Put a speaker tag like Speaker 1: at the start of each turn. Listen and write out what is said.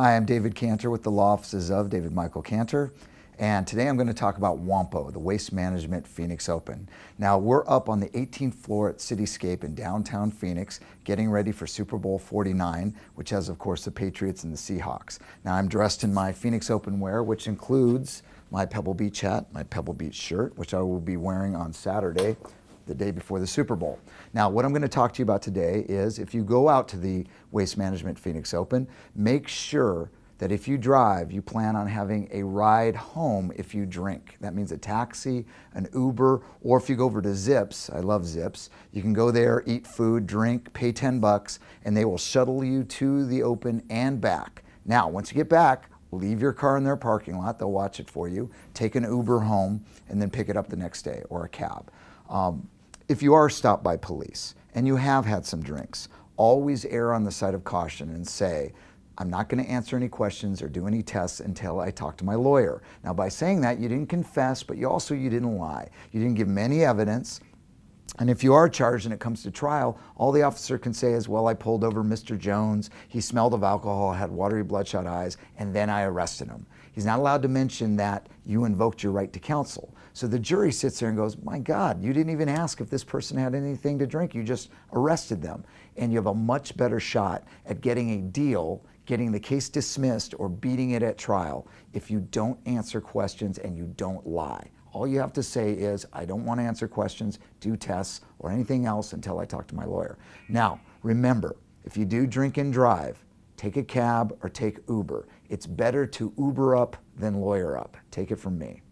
Speaker 1: Hi, I'm David Cantor with the law offices of David Michael Cantor. And today I'm going to talk about WAMPO, the Waste Management Phoenix Open. Now, we're up on the 18th floor at Cityscape in downtown Phoenix, getting ready for Super Bowl 49, which has, of course, the Patriots and the Seahawks. Now, I'm dressed in my Phoenix Open wear, which includes my Pebble Beach hat, my Pebble Beach shirt, which I will be wearing on Saturday, the day before the Super Bowl. Now, what I'm going to talk to you about today is if you go out to the Waste Management Phoenix Open, make sure that if you drive, you plan on having a ride home if you drink. That means a taxi, an Uber, or if you go over to Zipps, I love Zipps, you can go there, eat food, drink, pay 10 bucks, and they will shuttle you to the open and back. Now, once you get back, leave your car in their parking lot, they'll watch it for you, take an Uber home, and then pick it up the next day or a cab. Um, if you are stopped by police and you have had some drinks, always err on the side of caution and say, I'm not going to answer any questions or do any tests until I talk to my lawyer. Now, by saying that, you didn't confess, but you also you didn't lie. You didn't give them any evidence. And if you are charged and it comes to trial, all the officer can say is, well, I pulled over Mr. Jones, he smelled of alcohol, had watery bloodshot eyes, and then I arrested him. He's not allowed to mention that you invoked your right to counsel. So the jury sits there and goes, My God, you didn't even ask if this person had anything to drink. You just arrested them. And you have a much better shot at getting a deal, getting the case dismissed, or beating it at trial if you don't answer questions and you don't lie. All you have to say is, I don't want to answer questions, do tests, or anything else until I talk to my lawyer. Now, remember, if you do drink and drive, take a cab or take Uber. It's better to Uber up than lawyer up. Take it from me.